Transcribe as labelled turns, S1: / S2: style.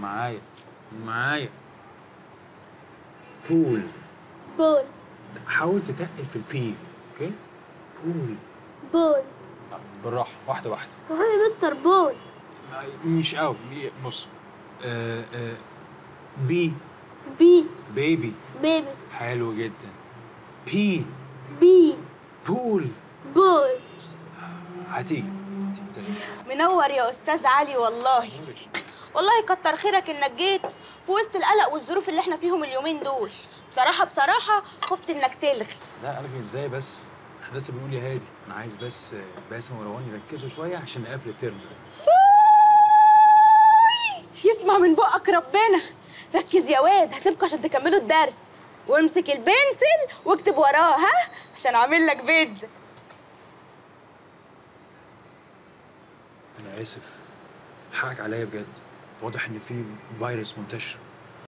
S1: معايا معايا. ball.
S2: ball.
S1: حاول تتقل في ال B okay؟
S2: ball. ball.
S1: طب بالراحة واحدة واحدة.
S2: وهو يا مستر
S1: ball. مش قوي بص آه آه B.
S2: B.
S1: baby.
S2: baby.
S1: حلو جدا. B.
S2: B.
S1: ball.
S2: ball.
S1: هتيجي
S3: منور يا أستاذ علي والله. والله كتر خيرك إنك جيت في وسط القلق والظروف اللي إحنا فيهم اليومين دول. بصراحة بصراحة خفت إنك تلغي.
S1: لا ألغي إزاي بس؟ إحنا لسه بنقول يا هادي. أنا عايز بس باسم وروان يركزوا شوية عشان نقفل الترم
S3: يسمع من بقك ربنا. ركز يا واد هسيبكوا عشان تكملوا الدرس. وامسك البنسل واكتب وراه ها؟ عشان أعمل لك بيتزا
S1: أنا آسف. حقك عليا بجد. واضح إن في فيروس منتشر.